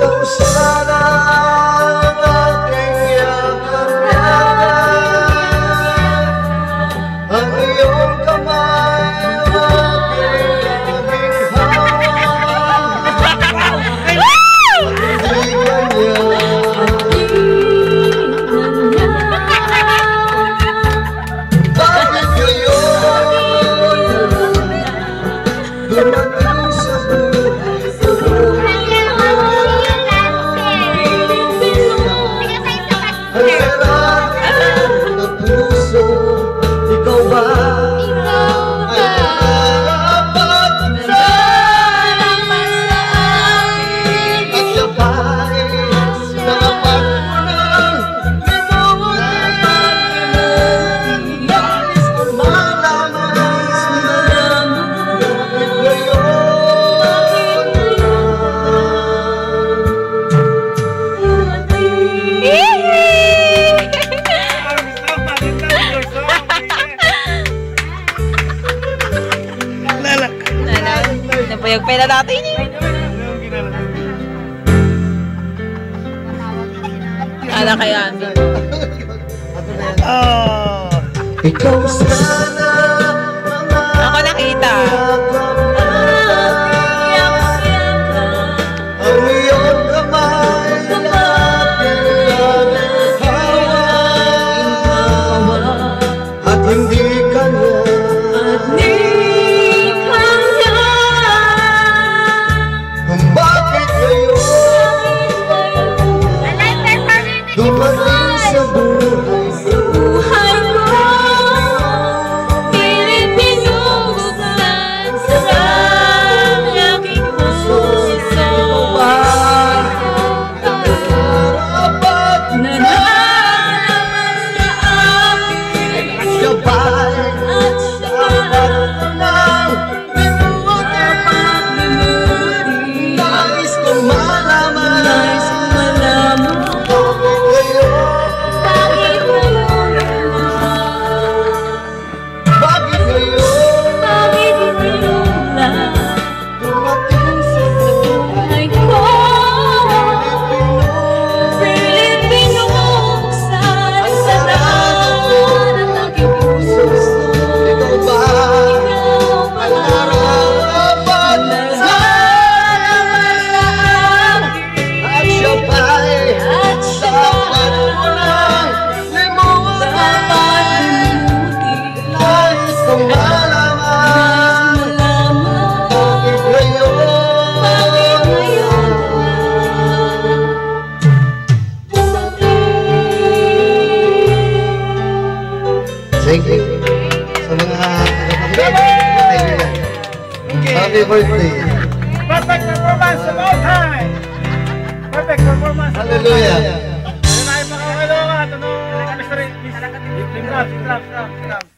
都舍得。Payag-pay na natin yun. Kala kaya. Oh. Ikaw sa people Thank you. Sa mga kaibigan. Happy birthday. Perfect performance of all time. Perfect performance. Hallelujah. Ano na yung mga kalungan? Ano? Mr. Mr. Mr. Mr. Mr. Mr. Mr.